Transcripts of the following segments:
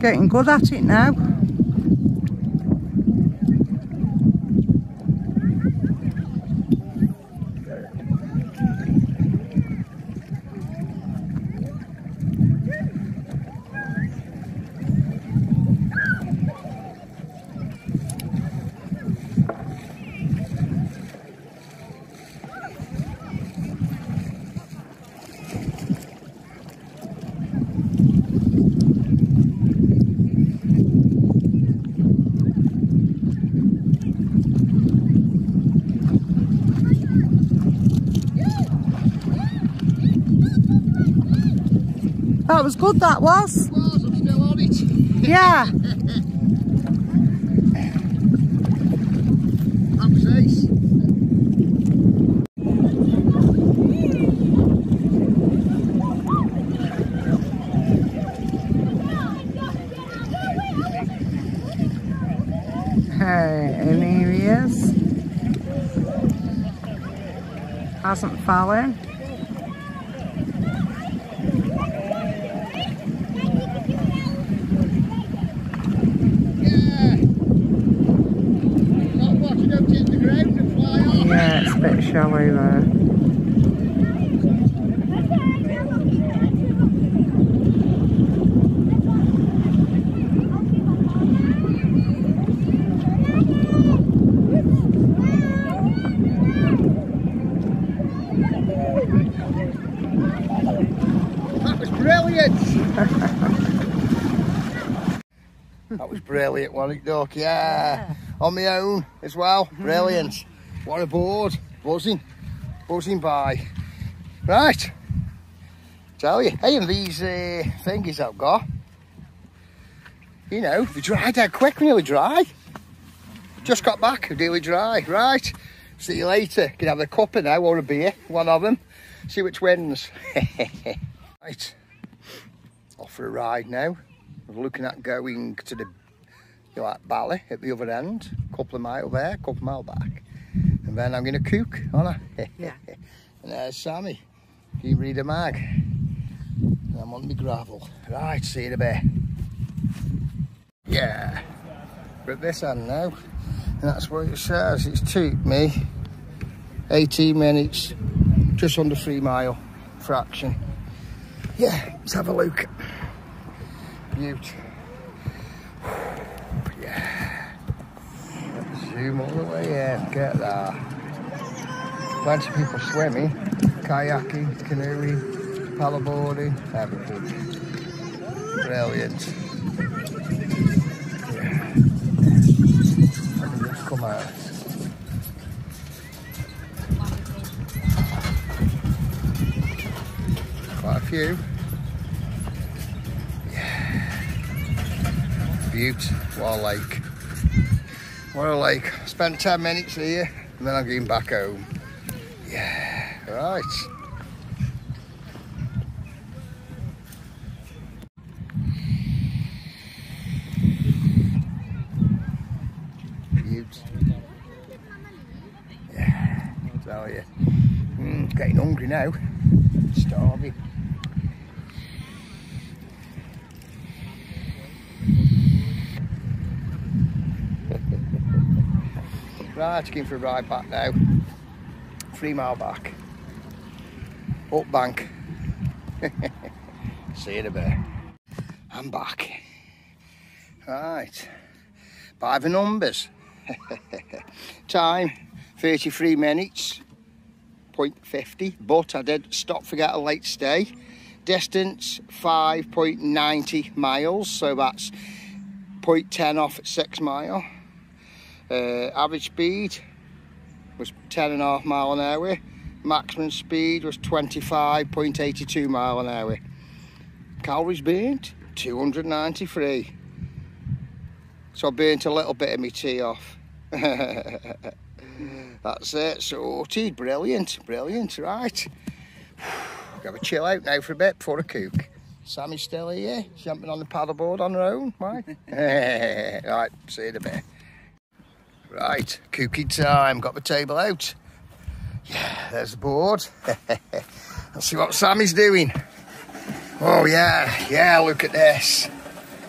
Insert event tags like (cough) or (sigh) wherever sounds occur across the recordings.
Getting good at it now. Was good, that was. It was, I'm still on it. Yeah. Hey, and. Hasn't fallen. Yeah. Not watching them hit the ground and fly off. Yeah, it's a there. That was brilliant. (laughs) that was brilliant, wasn't it, Duck? Yeah. On my own as well. Brilliant. (laughs) what a board. Buzzing. Buzzing by. Right. Tell you. Hey, and these uh, thingies I've got, you know, they dry dead quick, nearly dry. Just got back, nearly dry. Right. See you later. Can have a cuppa now or a beer, one of them. See which wins. (laughs) right. Off for a ride now. We're looking at going to the you know, like Bala at the other end. Couple of mile there, couple of mile back. And then I'm going to cook, aren't I? Yeah. (laughs) and there's Sammy. You read a mag. And I'm on the gravel. Right, see you in a bit. Yeah. We're at this end now. And that's what it says. It's took me 18 minutes, just under three mile fraction. Yeah, let's have a look. Beaut. Yeah. Zoom all the way in, get that. Plenty of people swimming, kayaking, canoeing, paddleboarding, everything. Brilliant. Yeah. Me just come out. Quite a few. Yeah. Butte, a lake. What like. Spent 10 minutes here and then I'm getting back home. Yeah, right. Yeah, tell you. Mm, getting hungry now. Starving. Going for a ride back now. Three mile back. Up bank. (laughs) See you in a bit. I'm back. Right. By the numbers. (laughs) Time 33 minutes. 0.50, but I did stop forget a late stay. Distance 5.90 miles, so that's 0.10 off at 6 mile. Uh, average speed was 10 and a half mile an hour. Maximum speed was 25.82 mile an hour. Calories burnt 293. So I burnt a little bit of my tea off. (laughs) That's it, sorted. Brilliant, brilliant, right. (sighs) Have a chill out now for a bit before I cook. Sammy's still here, jumping on the paddleboard on her own, right? (laughs) right, see you in a bit. Right, cooking time, got the table out. Yeah, there's the board. (laughs) Let's see what Sammy's doing. Oh yeah, yeah, look at this.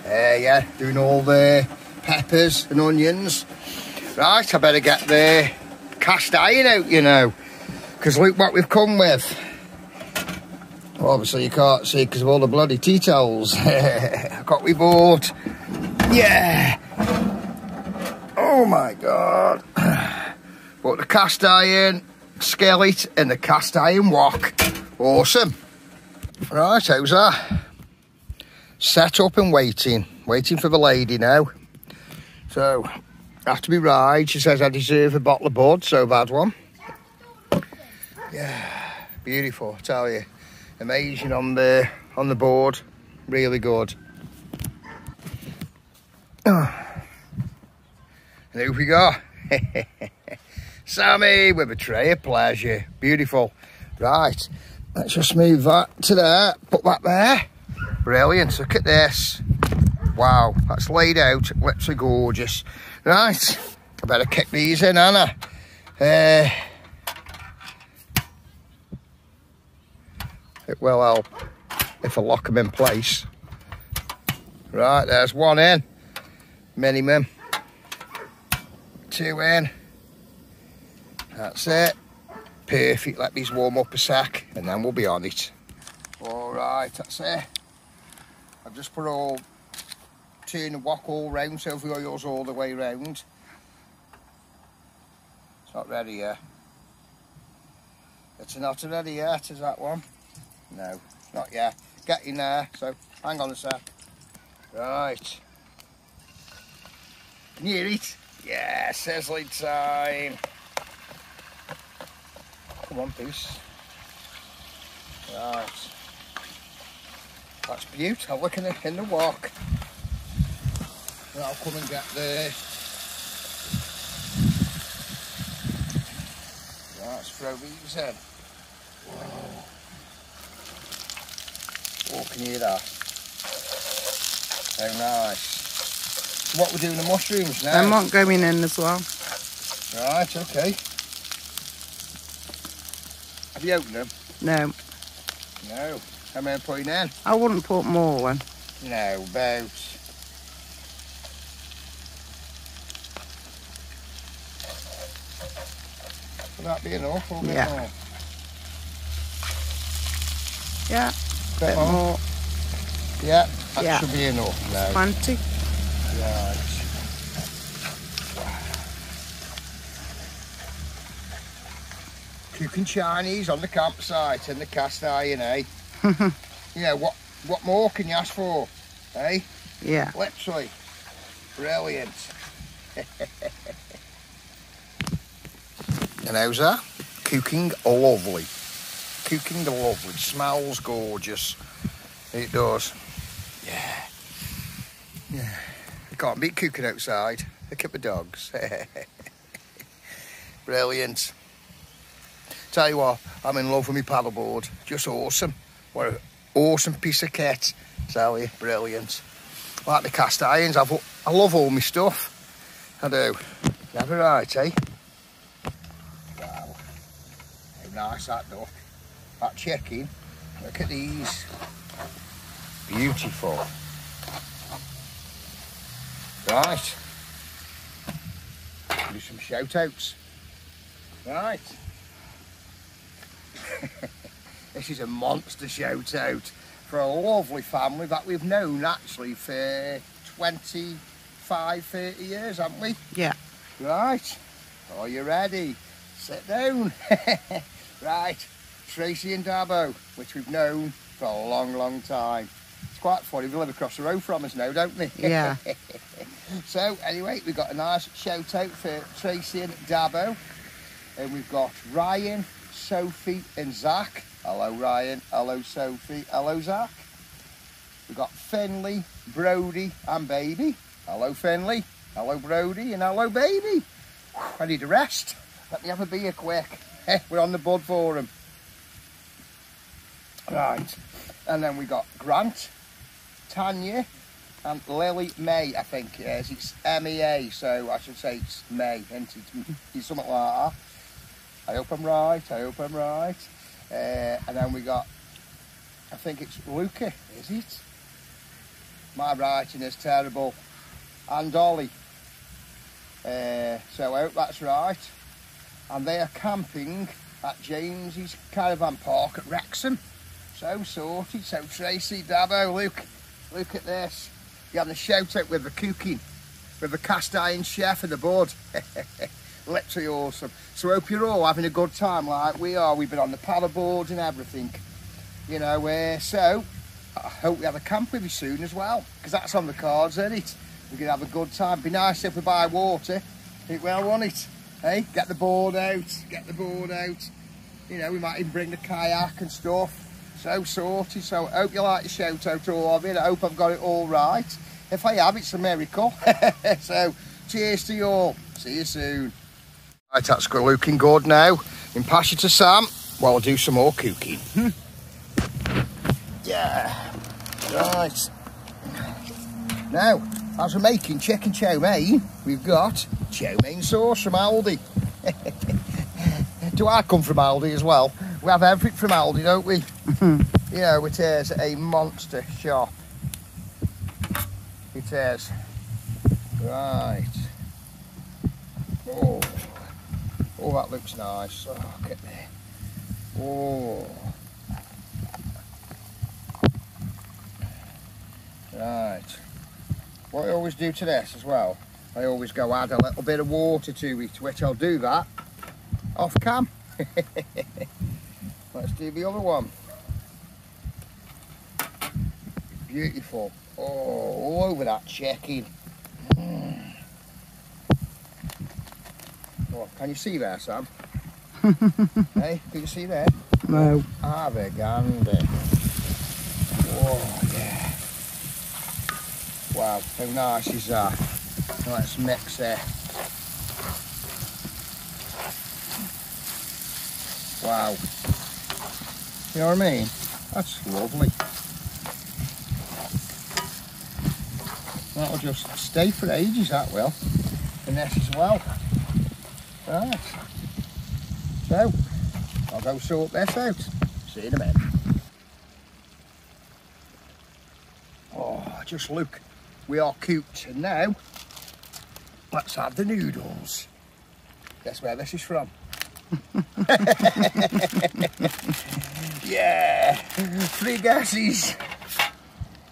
Uh, yeah, doing all the peppers and onions. Right, I better get the cast iron out, you know. Because look what we've come with. Obviously you can't see because of all the bloody tea towels. (laughs) got we bought. Yeah. Oh my God. (clears throat) Bought the cast iron skillet and the cast iron wok. Awesome. Right, how's that? Set up and waiting. Waiting for the lady now. So, have to be right. She says I deserve a bottle of bud, so bad one. Yeah, beautiful, I tell you. Amazing on the on the board. Really good. And who we go. (laughs) Sammy with a tray of pleasure. Beautiful. Right, let's just move that to there. Put that there. Brilliant. Look at this. Wow, that's laid out. Literally gorgeous. Right, I better kick these in, Anna. Uh, it will help if I lock them in place. Right, there's one in. Minimum. Two in. That's it. Perfect. Let these warm up a sec and then we'll be on it. All right, that's it. I've just put all, turn the wok all round so the oil's all the way round. It's not ready yet. It's not ready yet, is that one? No, not yet. Getting there, so hang on a sec. Right. Hear it? Yeah, sizzling time. Come on, piece. Right. That's beautiful. Look in the, in the wok. I'll come and get the... Right, let's throw these in. Oh, can you hear that? How nice. What we're doing the mushrooms now? Them not going in as well. Right, okay. Have you opened them? No, No. How many putting in? I wouldn't put more in. No, about. Will that be enough? Or Yeah. more? Yeah, Bit bit more? more. Yeah, that Yeah. should be enough now. Plenty. Right. Cooking Chinese on the campsite in the cast iron, eh? (laughs) yeah, what what more can you ask for? Eh? Yeah. Literally. Brilliant. and how's that? Cooking lovely. Cooking lovely. Smells gorgeous. It does. Yeah. Yeah. You can't beat cooking outside. Look at the dogs. (laughs) Brilliant. Tell you what, I'm in love with my paddleboard. Just awesome. What an awesome piece of kit. Tell you, brilliant. Like the cast irons, I've, I love all my stuff. I do. Never right, eh? Wow. How nice that duck. That chicken. Look at these. Beautiful. Right. Do some shout outs. Right. This is a monster shout out for a lovely family that we've known actually for 25, 30 years, haven't we? Yeah. Right. Are you ready? Sit down. (laughs) right. Tracy and Davo, which we've known for a long, long time. It's quite funny. They live across the road from us now, don't they? (laughs) Yeah. so, anyway, we've got a nice shout out for Tracy and Davo. And we've got Ryan, Sophie, and Zach. Hello, Ryan. Hello, Sophie. Hello, Zach. We've got Fenley, Brody, and Baby. Hello, Fenley. Hello, Brody, and hello, Baby. I need a rest. Let me have a beer quick. (laughs) We're on the bud for. Right. And then we got Grant, Tanya, and Lily May, I think it is. It's M-E-A, so I should say it's May, isn't it? It's something like that. I hope I'm right, I hope I'm right. Uh, and then we got, I think it's Luca, is it? My writing is terrible. And Ollie. Uh, so I hope that's right. And they are camping at James's Caravan Park at Wrexham. So sorted. So Tracy, Davo, look, look at this. You're having a shout out with the cooking, with the cast iron chef and the board. (laughs) Literally awesome. So hope you're all having a good time like we are. We've been on the paddleboard and everything. You know, uh, so I hope we have a camp with you soon as well, because that's on the cards, isn't it? We're to have a good time. Be nice if we buy water. Think well, want it? Hey, get the board out, get the board out. You know, we might even bring the kayak and stuff. So sorted. So hope you like the shout out to all of it. I hope I've got it all right. If I have, it's a miracle. (laughs) so cheers to you all. See you soon. Right, that's looking good now. In pass you to Sam while I do some more cooking. Hmm. yeah. Right. Now, as we're making chicken chow mein, we've got chow mein sauce from Aldi. (laughs) Do I come from Aldi as well? We have everything from Aldi, don't we? Hmm. yeah, it is a monster shop. It is. Right. Oh. Oh, that looks nice. Oh, look at me. Oh. Right. What I always do to this as well, I always go add a little bit of water to it, which I'll do that off cam. (laughs) Let's do the other one. Beautiful. Oh, all over that chicken. Oh, can you see there, Sam? (laughs) hey, can you see there? No. Have a gander. Oh, yeah. Wow, how nice is that? Let's mix it. Wow. You know what I mean? That's lovely. That'll just stay for ages, that will. And this as well. Right. So, I'll go sort this out. See you in a minute. Oh, just look. We are cooked. And now, let's have the noodles. Guess where this is from? (laughs) yeah, frigazis.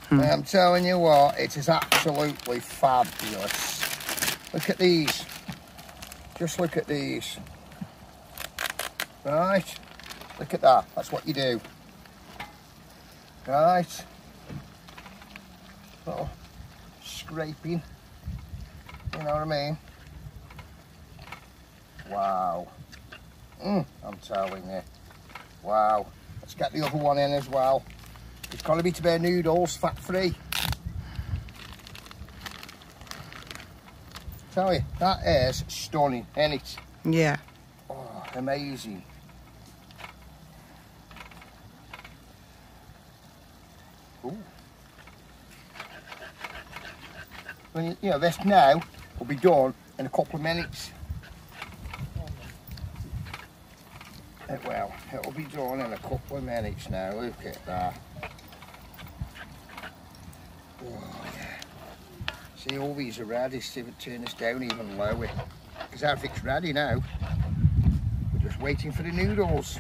Hmm. I'm telling you what, it is absolutely fabulous. Look at these. Just look at these. Right, look at that. That's what you do. Right. Little scraping. You know what I mean? Wow. Mm, I'm telling you. Wow. Let's get the other one in as well. It's got to be to be noodles, fat free. Tell you, that is stunning, isn't it? Yeah. Oh, amazing. Ooh. When you, you know, this now will be done in a couple of minutes. Eh, it will. It'll be done in a couple of minutes now. Look at that. Yeah. See, all these are ready. See if it turn this down even lower. Because everything's ready now. We're just waiting for the noodles.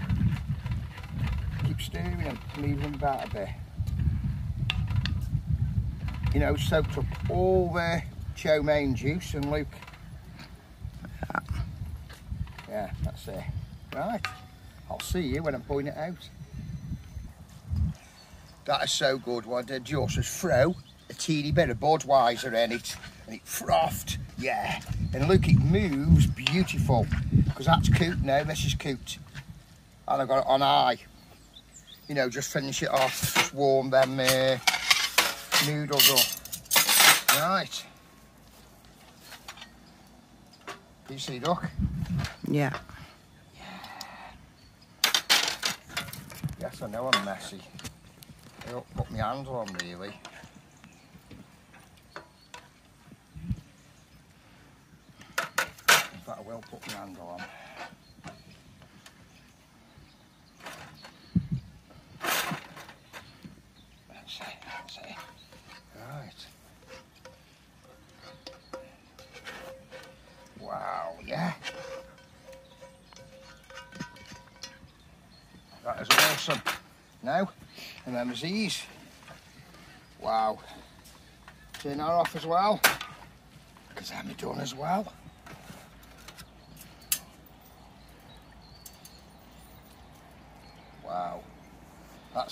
Keep stirring them, moving them about a bit. You know, soaked up all the chow mein juice and look. Yeah, that's it. Right. I'll see you when I'm pulling it out. That is so good. What did just was throw a teeny bit of Budweiser in it and it frothed. Yeah. And look, it moves beautiful because that's cooked now. This is cooked. And I've got it on high. You know, just finish it off. Just warm them uh, noodles up. Right. you see, Duck? Yeah. Yes, I know I'm messy. I don't put my hands on really. that I will put the handle on. That's it, that's it. Right. Wow, yeah. That is awesome. Now, and then there's these. Wow. Turn that off as well, because I'm done as well.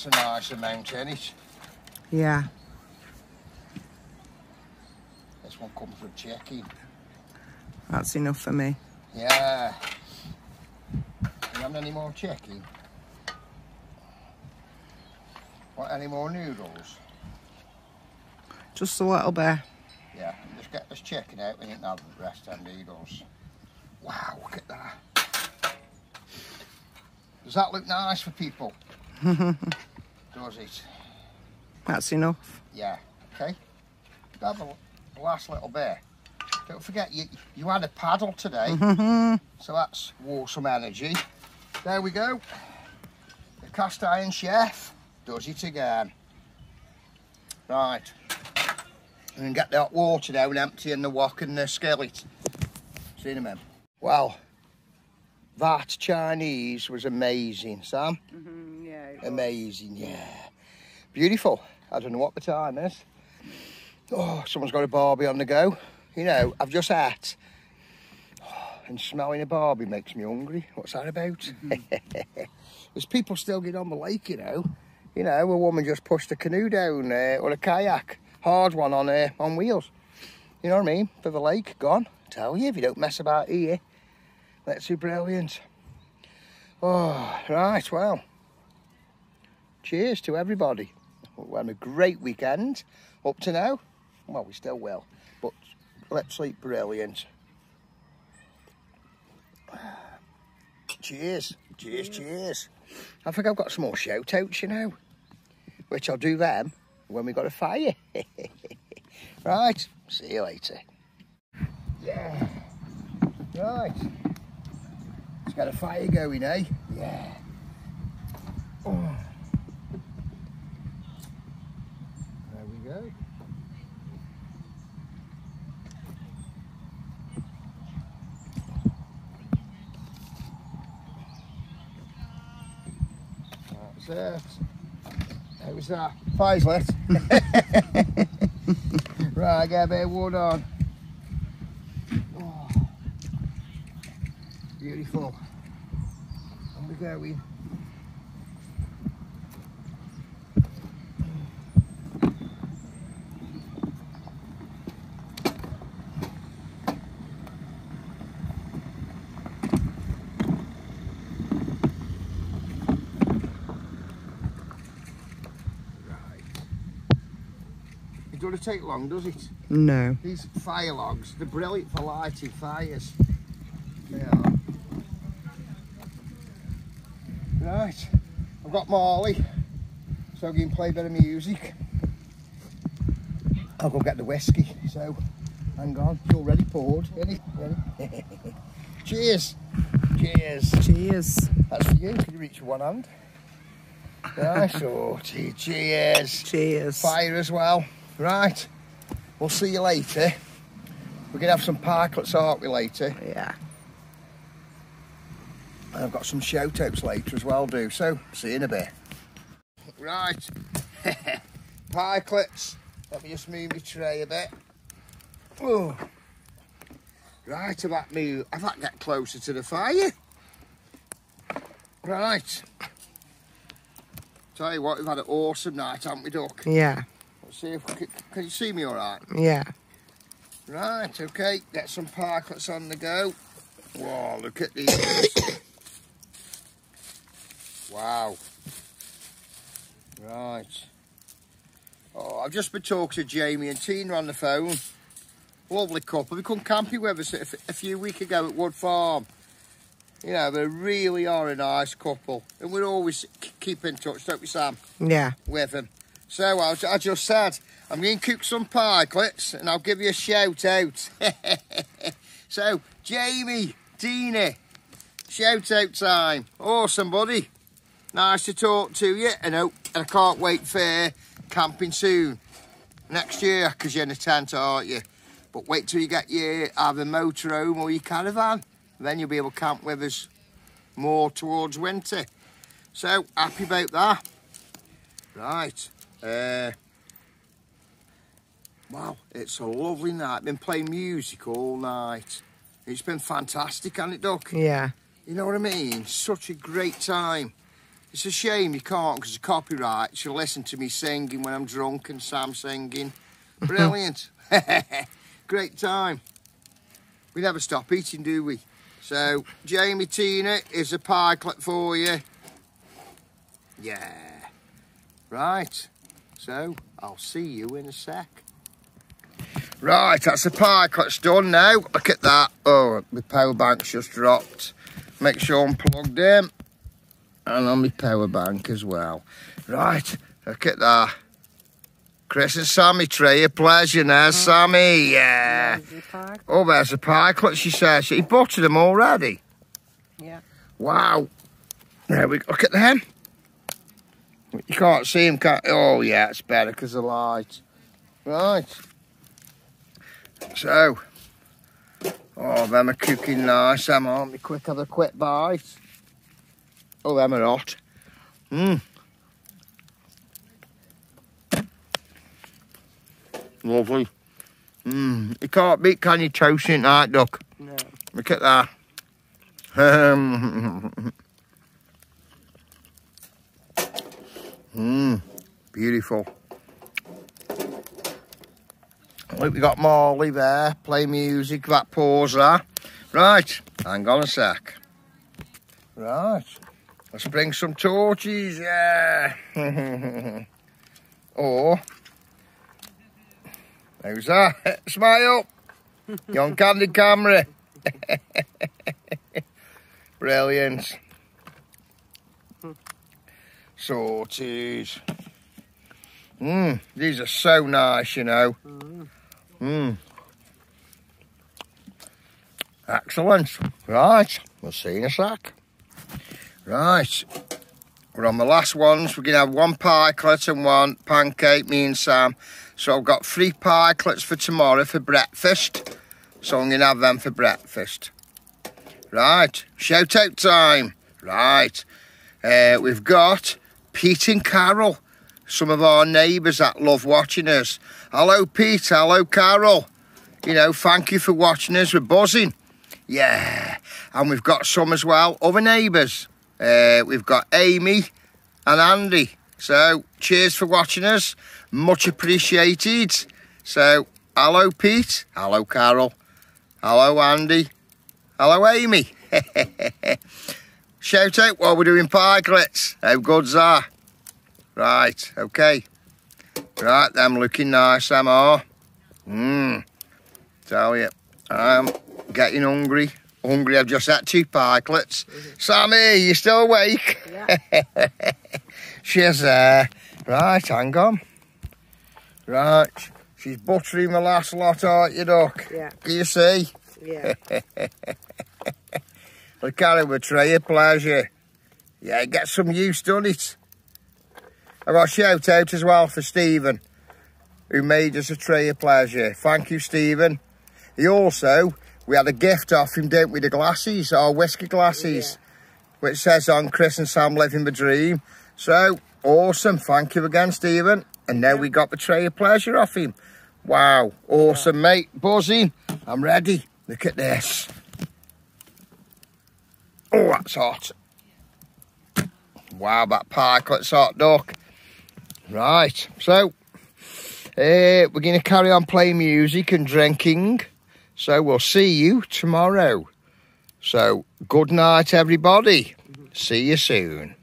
A nice amount, isn't it? Yeah. This one comes with checking. That's enough for me. Yeah. You have any more checking? Want any more noodles? Just a little bit. Yeah, just get this chicken out and you can have the rest of the noodles. Wow, look at that. Does that look nice for people? (laughs) Does it? That's enough. Yeah, okay. Have the the last little bit. Don't forget, you, you had a paddle today, so that's wore some energy. There we go. The cast iron chef does it again. Right. And then get that water down, empty in the wok and the skillet. See you in a minute. Well, that Chinese was amazing, Sam. Mhm. yeah. Amazing, yeah. Beautiful. I don't know what the time is. Oh, someone's got a barbie on the go. You know, I've just ate. Oh, (sighs) and smelling a barbie makes me hungry. What's that about? (laughs) There's people still getting on the lake, you know. You know, a woman just pushed a canoe down uh, or a kayak, hard one on uh, on wheels. You know what I mean? For the lake, gone. tell you, if you don't mess about here, that's you brilliant. Oh, right, well. Cheers to everybody. We had a great weekend up to now. Well, we still will, but let's sleep brilliant. Cheers, cheers, cheers. I think I've got some more shout outs, you know, which I'll do them when we've got a fire. (laughs) right, see you later. Yeah, right. It's got a fire going, eh? Yeah. Oh. There we go. That's it. How was that? Fire's lit. (laughs) right, get a bit of wood on. Oh. Beautiful. And we're going. Right. It doesn't take long, does it? No. These fire logs, they're brilliant for lighting fires. They are. Right, I've got Marley, so I can play a bit of music. I'll go get the whiskey, so hang on, it's already poured, isn't it? (laughs) Cheers! Cheers! Cheers. That's for you, can you reach one hand? Nice, (laughs) oh, cheers! Cheers. fire as well. Right, we'll see you later. We're going to have some pikelets, aren't we, later? Yeah. And I've got some shout outs later as well, do. So, see you in a bit. Right, (laughs) pikelets. Let me just move my tray a bit. Oh. Right, I've had, me, I've had to get closer to the fire. Right. Tell you what, we've had an awesome night, haven't we, Duck? Yeah. Let's see if we can, can you see me all right? Yeah. Right, okay, get some pikelets on the go. Whoa, look at these. wow. Right. Oh, I've just been talking to Jamie and Tina on the phone. Lovely couple. They come camping with us a, f- a few weeks ago at Wood Farm. You know, they really are a nice couple. And we always keep in touch, don't we, Sam? Yeah. with him. So I, I just said, I'm going to cook some pikelets and I'll give you a shout out. (laughs) so, Jamie, Tina, shout out time. Awesome, buddy. Nice to talk to you and, hope, and I can't wait for camping soon. Next year, because you're in a tent, aren't you? But wait till you get your either motorhome or your caravan. Then you'll be able to camp with us more towards winter. So happy about that. Right. Uh, wow, it's a lovely night. Been playing music all night. It's been fantastic, hasn't it, Duck? Yeah. You know what I mean? Such a great time. It's a shame you can't because of copyright. You'll listen to me singing when I'm drunk and Sam singing. (laughs) Brilliant. (laughs) great time. We never stop eating, do we? So, Jamie Tina is a pikelet for you. Yeah. Right. So, I'll see you in a sec. Right, that's the pikelet's done now. Look at that. Oh, my power bank's just dropped. Make sure I'm plugged in. And on my power bank as well. Right, look at that. Chris and Sammy tray a pleasure now, Sammy. Yeah. Oh, there's a pikelet, she says. He buttered them already. Yeah. Wow. There we go. Look at them. You can't see him, can't Oh, yeah, it's better because of the light. Right. So. Oh, them are cooking nice, them aren't they? Quick, have a quick bite. Oh, them are hot. Mmm. Lovely. Mmm. You can't beat can you toast in that, duck? No. Look at that. Um, (laughs) (laughs) Mmm, beautiful. Look, we got Marley there, play music, that pause there. Right, hang on a sec. Right, let's bring some torches, yeah. (laughs) or, how's that? (laughs) Smile. You on candid camera. (laughs) Brilliant. Sorties. Mmm, these are so nice, you know. Mmm. Excellent. Right, we'll see you in a sec. Right, we're on the last ones. We're going to have one pikelet and one pancake, me and Sam. So I've got three pikelets for tomorrow for breakfast. So I'm going to have them for breakfast. Right, shout out time. Right, uh, we've got Pete and Carol, some of our neighbours that love watching us. Hello, Pete. Hello, Carol. You know, thank you for watching us. We're buzzing. Yeah, and we've got some as well, other neighbours. Uh, we've got Amy and Andy. So, cheers for watching us. Much appreciated. So, hello, Pete. Hello, Carol. Hello, Andy. Hello, Amy. (laughs) Shout out while we're doing pikelets. How good's that? Right, okay. Right, them looking nice, them are. Mmm. Tell you, I'm getting hungry. Hungry, I've just had two pikelets. Mm-hmm. Sammy, you still awake? Yeah. (laughs) She's there. Right, hang on. Right, she's buttering the last lot, aren't you, Duck? Yeah. Can you see? Yeah. (laughs) Look at it of pleasure. Yeah, get some use done it. I got a shout out as well for Stephen, who made us a tray of pleasure. Thank you, Stephen. He also, we had a gift off him, didn't we? The glasses, our whiskey glasses, which says on Chris and Sam living the dream. So, awesome. Thank you again, Stephen. And now we got the tray of pleasure off him. Wow, awesome, mate. Buzzing. I'm ready. Look at this. Oh, that's hot. Wow, that pikelet's hot, duck. Right, so uh, we're going to carry on playing music and drinking. So we'll see you tomorrow. So good night, everybody. See you soon.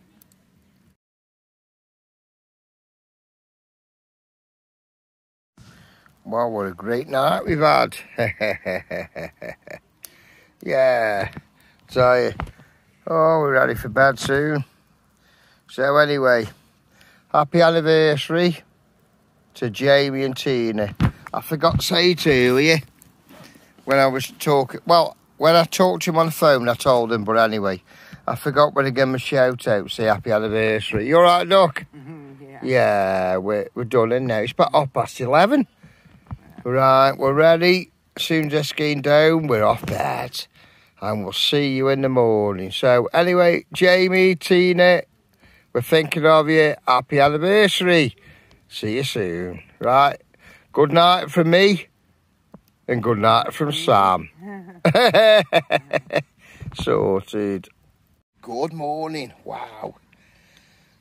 Well, what a great night we've had. (laughs) yeah, you. Oh, we're ready for bed soon. So anyway, happy anniversary to Jamie and Tina. I forgot to say to you when I was talking. Well, when I talked to him on the phone, I told him. But anyway, I forgot when to give him a shout out. Say happy anniversary. You all right, Doc? (laughs) Yeah. Yeah, we're we're done in now. It's about half past eleven. Right, we're ready. as soon as this getting down, we're off bed. And we'll see you in the morning. So anyway, Jamie, Tina, we're thinking of you. Happy anniversary. See you soon. Right. Good night from me. And good night from Sam. (laughs) Sorted. Good morning. Wow.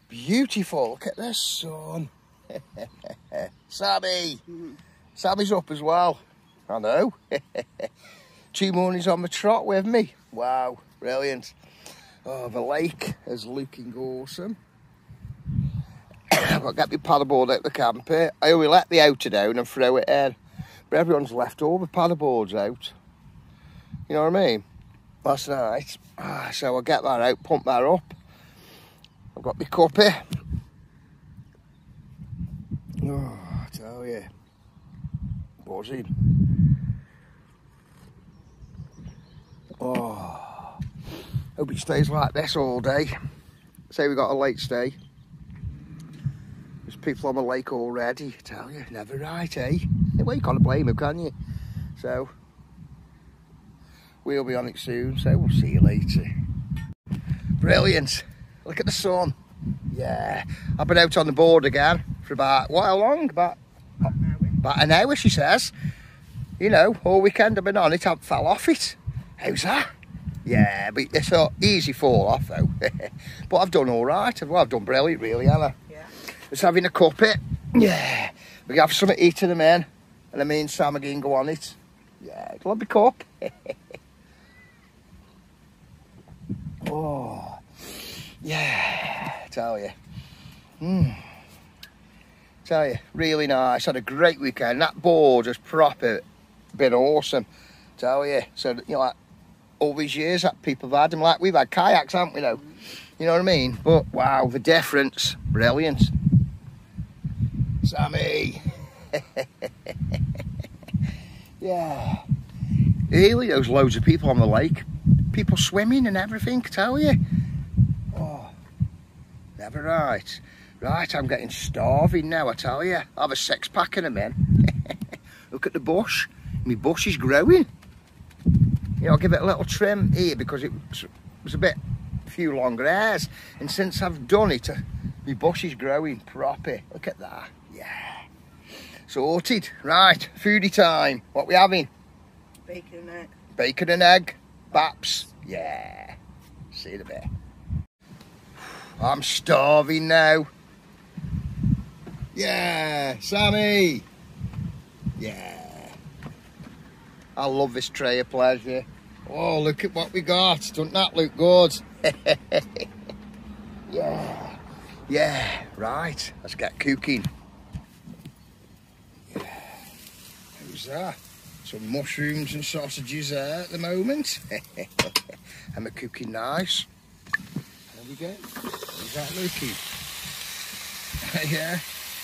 Beautiful. Look at the sun. (laughs) Sammy. Hmm. Sammy's up as well. I know. (laughs) Two mornings on the trot with me. Wow. Brilliant. Oh, the lake is looking awesome. I've got to get my paddleboard out the camper. I only let the outer down and throw it in. But everyone's left all the paddleboards out. You know what I mean? Last night. Ah, so I'll get that out, pump that up. I've got my cuppy. Oh, I tell you. Buzzing. Oh. Hope it stays like this all day. Say we got a late stay. There's people on the lake already, I tell you. Never right, eh? Well, you can't blame them, can you? So, we'll be on it soon, so we'll see you later. Brilliant. Look at the sun. Yeah. I've been out on the board again for about, what, how long? About, about an hour, she says. You know, all weekend I've been on it, I fell off it. How's that? Yeah, but it's an easy fall off though. (laughs) but I've done all right. Well, I've done brilliant, really, haven't Yeah. Just having a cup it. Yeah. We have something to eat in a man. And I mean, Sam again go on it. Yeah, it'll be cup. (laughs) oh. Yeah, tell you. Hmm. Tell you, really nice. Had a great weekend. That board has proper been awesome. Tell you. So, you know, all these years that people have had them, like we've had kayaks, haven't we, now? You know what I mean? But wow, the difference, brilliant. Sammy. (laughs) yeah. Really, there's loads of people on the lake. People swimming and everything, I tell you. Oh, never right. Right, I'm getting starving now, I tell you. I have a six pack in a minute. (laughs) Look at the bush. My bush is growing. You know, I'll give it a little trim here because it was, was a bit few longer hairs. And since I've done it, uh, my bush is growing proper. Look at that. Yeah. Sorted. Right, foodie time. What we having? Bacon and egg. Bacon and egg. Baps. Yeah. See you in a bit. I'm starving now. Yeah, Sammy. Yeah. I love this tray of pleasure. Oh, look at what we got. Doesn't that look good? (laughs) yeah. Yeah, right. Let's get cooking. Yeah. Who's that? Some mushrooms and sausages there at the moment. (laughs) and we're cooking nice. There we go. How's that looking? (laughs) yeah.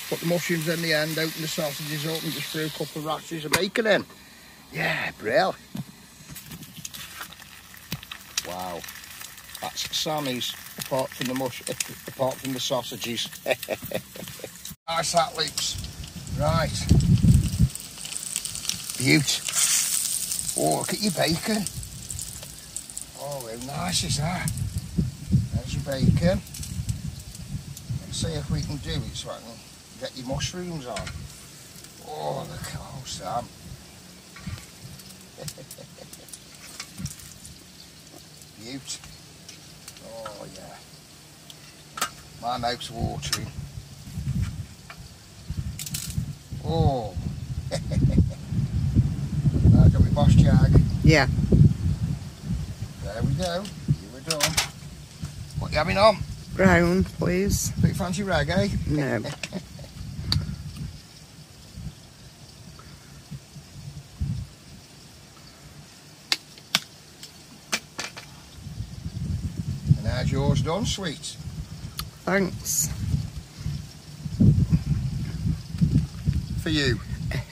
Put the mushrooms in the end, open the sausages up and just throw a couple of rashers of bacon in. Yeah, brill. Wow. That's Sammy's, apart from the mush, apart from the sausages. (laughs) nice that looks. Right. Beaut. Oh, look at your bacon. Oh, how nice is that? There's your bacon. Let's see if we can do it so I can get your mushrooms on. Oh, look, at oh, Sam. (laughs) Beaut. Oh, yeah. My mouth's watering. Oh. (laughs) right, got my boss jag. Yeah. There we go. Here we're done. What you having on? Brown, please. Big fancy reggae? Eh? No. (laughs) And how's yours done, sweet? Thanks. For you. (laughs)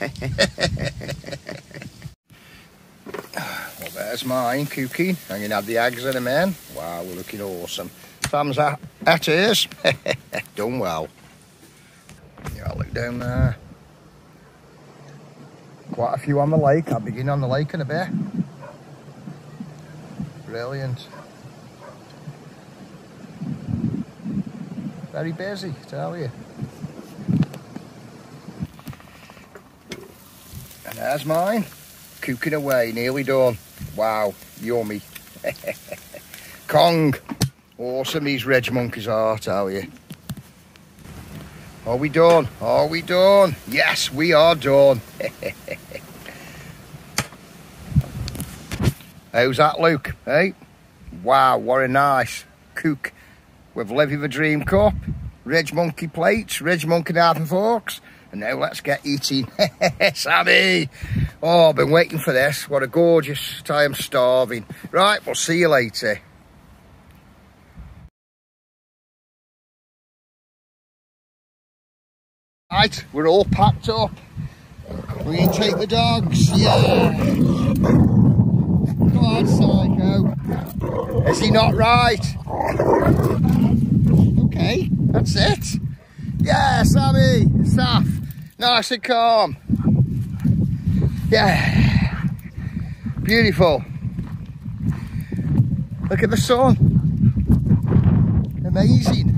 well, there's mine cooking. I'm going to have the eggs in a man. Wow, we're looking awesome. Thumbs up. That is. Done well. Yeah, look down there. Quite a few on the lake. I'll begin on the lake in a bit. Brilliant. Very busy, tell you. And there's mine. Cooking away, nearly done. Wow, yummy. (laughs) Kong. Awesome these Reg monkeys are, I tell you. Are we done? Are we done? Yes, we are done. (laughs) How's that, Luke? Hey? Wow, what a nice cook with Living the Dream Cup, Reg Monkey plates, Reg Monkey knife and forks. And now let's get eating. (laughs) Sammy! Oh, I've been waiting for this. What a gorgeous time starving. Right, we'll see you later. Right, we're all packed up. We're take the dogs. Yeah. Come on, Psycho. Is he not right? That's it. Yeah, Sammy, Saf, nice and calm. Yeah, beautiful. Look at the sun. Amazing.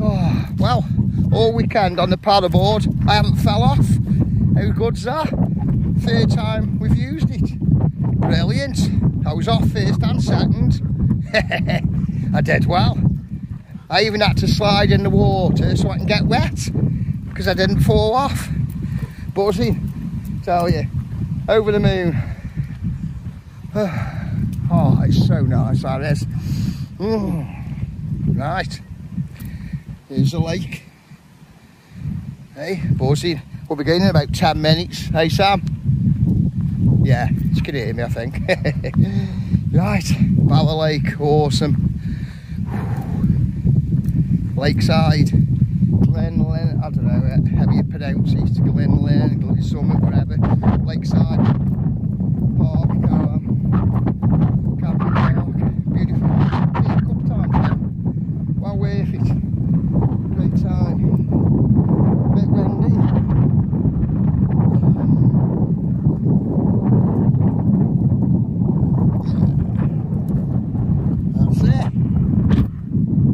Oh, well, all weekend on the paddleboard. I haven't fell off. How good's that? Third time we've used it. Brilliant. I was off first and second. (laughs) I did well. I even had to slide in the water so I can get wet because I didn't fall off. Buzzing, tell you. Over the moon. (sighs) Oh, it's so nice that is. Mm. Right. Here's the lake. Hey, buzzing. We'll be going in about 10 minutes. Hey, Sam? Yeah, you can hear me, I think. (laughs) right, Bala Lake, awesome. Lakeside, Glenlyn, I don't know how you pronounce it, Glenlyn, Glen Summit, whatever. Lakeside Park, Caravan, Camping Park, beautiful. Been a couple times, well worth it. Great time. Bit windy. That's it.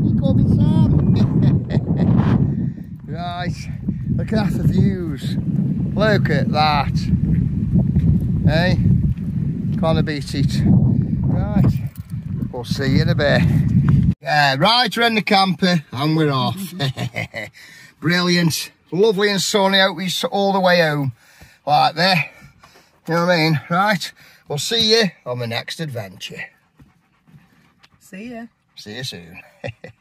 You coming, Sam? right. Look at the views. Look at that. Hey? Can't beat it. Right. We'll see you in a bit. Yeah, right, we're in the camper and we're off. (laughs) Brilliant. Lovely and sunny out we all the way home. Like there. You know what I mean? Right. We'll see you on the next adventure. See ya. See you soon. (laughs)